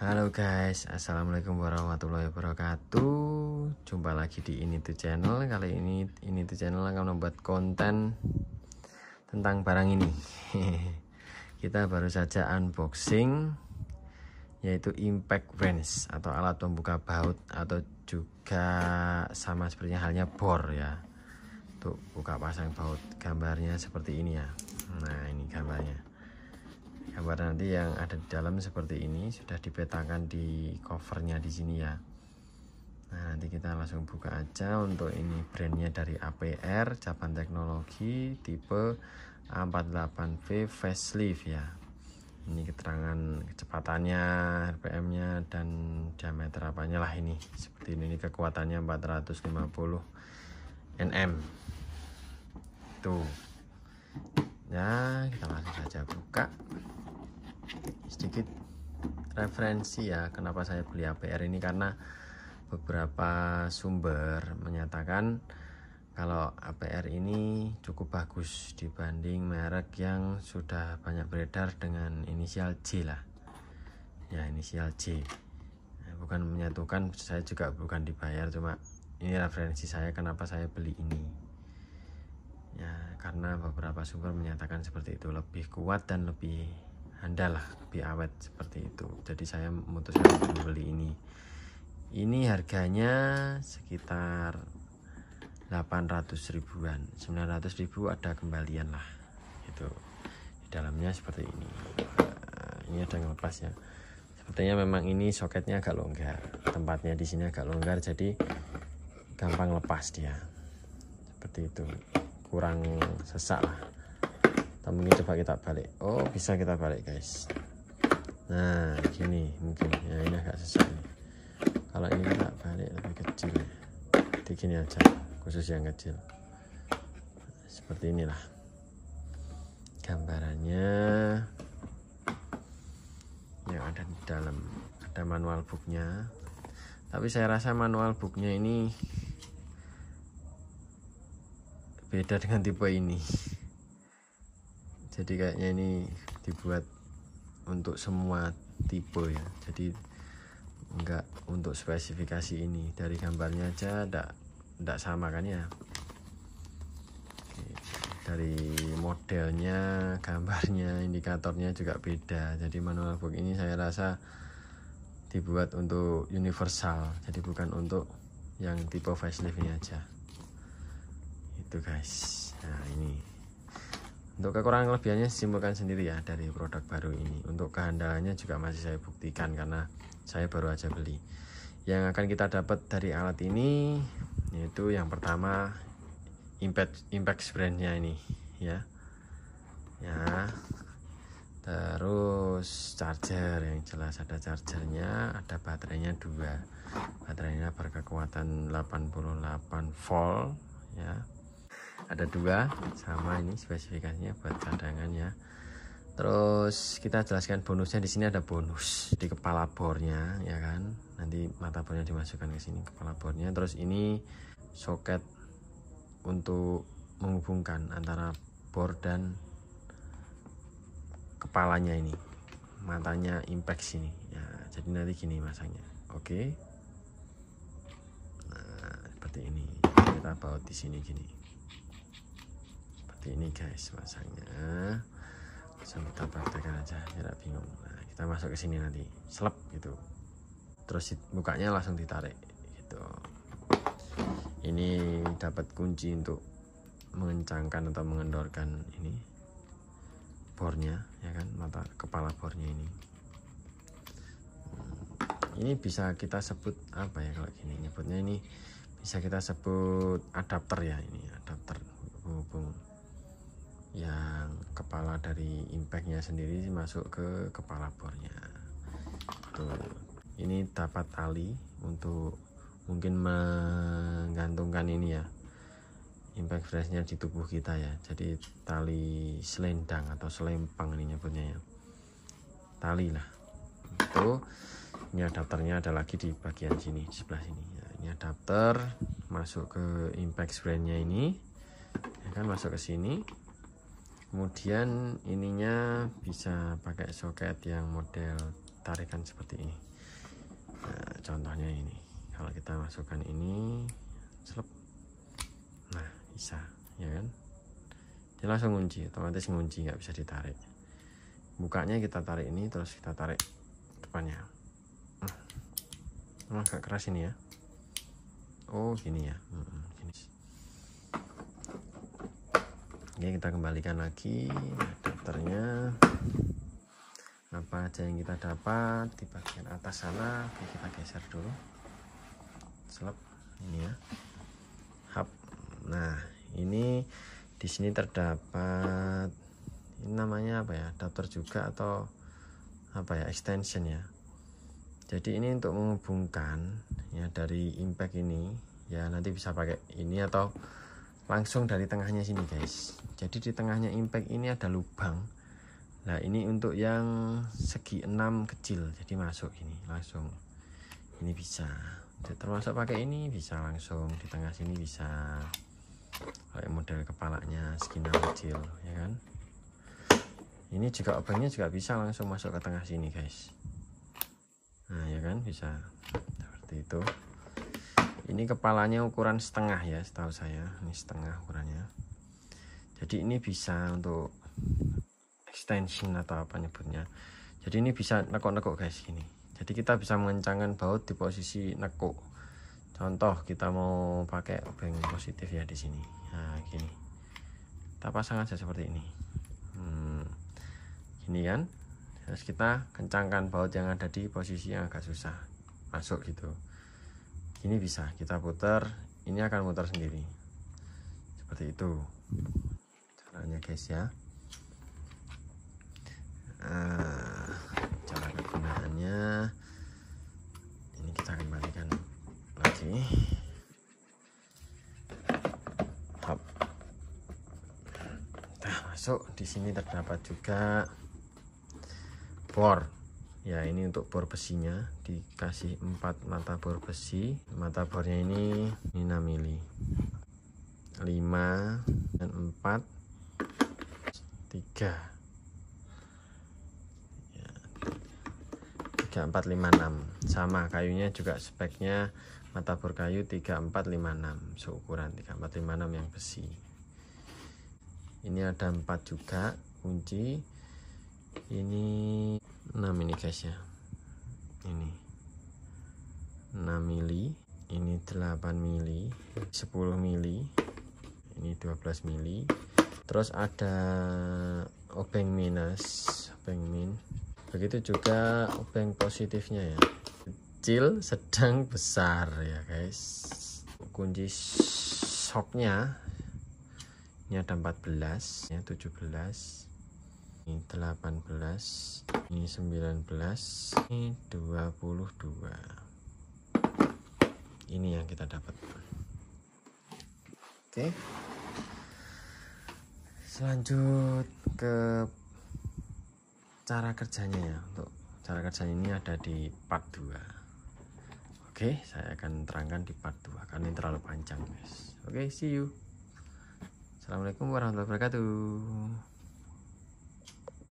Halo guys, assalamualaikum warahmatullahi wabarakatuh. Jumpa lagi di ini tuh channel. Kali ini ini tuh channel akan membuat konten tentang barang ini. Kita baru saja unboxing yaitu impact wrench atau alat pembuka baut atau juga sama sepertinya halnya bor ya. Untuk buka pasang baut. Gambarnya seperti ini ya. Nah, ini gambarnya gambar nanti yang ada di dalam seperti ini sudah dipetakan di covernya di sini ya. Nah nanti kita langsung buka aja untuk ini brandnya dari APR Japan Teknologi tipe A48V facelift ya. Ini keterangan kecepatannya RPM nya dan diameter apanya lah ini. Seperti ini, ini kekuatannya 450 Nm tuh ya kita langsung saja buka. Sedikit referensi ya kenapa saya beli APR ini karena beberapa sumber menyatakan kalau APR ini cukup bagus dibanding merek yang sudah banyak beredar dengan inisial J lah. Ya inisial J. Nah, bukan menyatukan saya juga bukan dibayar cuma ini referensi saya kenapa saya beli ini. Ya karena beberapa sumber menyatakan seperti itu. Lebih kuat dan lebih handal lah lebih awet seperti itu. Jadi saya memutuskan untuk membeli ini. Ini harganya sekitar 800 ribuan. 900 ribu ada kembalian lah itu di dalamnya seperti ini. Nah, ini ada ngelepas ya. Sepertinya memang ini soketnya agak longgar. Tempatnya di sini agak longgar jadi gampang lepas dia. Seperti itu kurang sesak lah. Atau mungkin coba kita balik. Oh bisa kita balik guys. Nah gini mungkin. Ya ini agak sesak nih kalau ini kita balik lebih kecil. Ya gini aja khusus yang kecil. Seperti inilah. Gambarannya yang ada di dalam. Ada manual booknya. Tapi saya rasa manual booknya ini beda dengan tipe ini. Jadi kayaknya ini dibuat untuk semua tipe ya. Jadi enggak untuk spesifikasi ini. Dari gambarnya aja enggak enggak sama kan ya? Dari modelnya gambarnya indikatornya juga beda. Jadi manual book ini saya rasa dibuat untuk universal. Jadi bukan untuk yang tipe facelift ini aja itu guys. Nah ini. Untuk kekurangan kelebihannya simpulkan sendiri ya dari produk baru ini. Untuk kehandalannya juga masih saya buktikan karena saya baru aja beli. Yang akan kita dapat dari alat ini yaitu yang pertama impact impact brandnya ini ya. Ya. Terus charger yang jelas ada chargernya ada baterainya dua. Baterainya berkekuatan 88 volt ya ada dua sama ini spesifikasinya buat cadangan ya. Terus kita jelaskan bonusnya. Di sini ada bonus di kepala bornya ya kan? Nanti mata bornya dimasukkan ke sini kepala bornya. Terus ini soket untuk menghubungkan antara bor dan kepalanya ini. Matanya impact sini. Ya jadi nanti gini masangnya oke. Nah seperti ini. Kita bawa di sini gini seperti ini guys masangnya langsung kita praktekkan aja tidak bingung. Nah, kita masuk ke sini nanti. Selep gitu. Terus bukanya langsung ditarik gitu. Ini dapat kunci untuk mengencangkan atau mengendorkan ini bornya ya kan mata kepala bornya ini. Ini bisa kita sebut apa ya kalau gini? Nyebutnya ini bisa kita sebut adapter ya ini adapter hubung yang kepala dari impactnya sendiri masuk ke kepala bornya. Tuh. Ini dapat tali untuk mungkin menggantungkan ini ya impact flashnya di tubuh kita ya. Jadi tali selendang atau selempang ini nyebutnya ya. Tali lah. Itu ini adapternya ada lagi di bagian sini di sebelah sini. Ya, ini adapter masuk ke impact brandnya ini. Ya kan masuk ke sini kemudian ininya bisa pakai soket yang model tarikan seperti ini. Nah, contohnya ini. Kalau kita masukkan ini selep. Nah bisa ya kan? Dia langsung ngunci otomatis ngunci nggak bisa ditarik. Bukanya kita tarik ini terus kita tarik depannya. Nah, agak keras ini ya? Oh gini ya. Gini. Oke kita kembalikan lagi adapternya. Apa aja yang kita dapat di bagian atas sana? Oke kita geser dulu. Selap ini ya. Hub nah ini di sini terdapat ini namanya apa ya? Adapter juga atau apa ya? Extension ya. Jadi ini untuk menghubungkan ya dari impact ini ya nanti bisa pakai ini atau langsung dari tengahnya sini guys. Jadi di tengahnya impact ini ada lubang. Nah ini untuk yang segi 6 kecil. Jadi masuk ini langsung. Ini bisa. Termasuk pakai ini bisa langsung. Di tengah sini bisa. Kayak model kepalanya skin kecil ya kan? Ini juga obengnya juga bisa langsung masuk ke tengah sini guys. Nah ya kan? Bisa. Seperti itu ini kepalanya ukuran setengah ya setahu saya. Ini setengah ukurannya. Jadi ini bisa untuk extension atau apa nyebutnya. Jadi ini bisa nekuk-nekuk guys gini. Jadi kita bisa mengencangkan baut di posisi nekuk. Contoh kita mau pakai obeng positif ya di sini. Nah gini. Kita pasang aja seperti ini. Hmm, gini kan? Terus kita kencangkan baut yang ada di posisi yang agak susah. Masuk gitu ini bisa kita putar ini akan muter sendiri. Seperti itu. Caranya guys ya. Nah, cara kegunaannya. Ini kita kembalikan lagi. Hop. Nah, masuk. Di sini terdapat juga bor ya ini untuk bor besinya. Dikasih 4 mata bor besi. Mata bornya ini 6 mili 5 dan 4 3 3456 sama kayunya juga speknya. Mata bor kayu 3456 seukuran 3456 yang besi. Ini ada 4 juga kunci. Ini 6 ini guys ya. Ini. 6 mili. Ini 8 mili. 10 mili. Ini 12 mili. Terus ada obeng minus obeng min. Begitu juga obeng positifnya ya. Kecil sedang besar ya guys. Kunci shocknya ini ada 14 ya 17 ini 18 ini 19 ini 22 ini yang kita dapat. Oke. Selanjut ke cara kerjanya ya. Untuk cara kerjanya ini ada di part 2 oke saya akan terangkan di part 2 karena ini terlalu panjang guys. Oke see you. Assalamualaikum warahmatullahi wabarakatuh